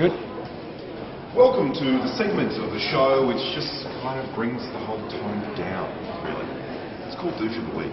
Good. Welcome to the segment of the show which just kind of brings the whole tone down, really. It's called Douche of the Week.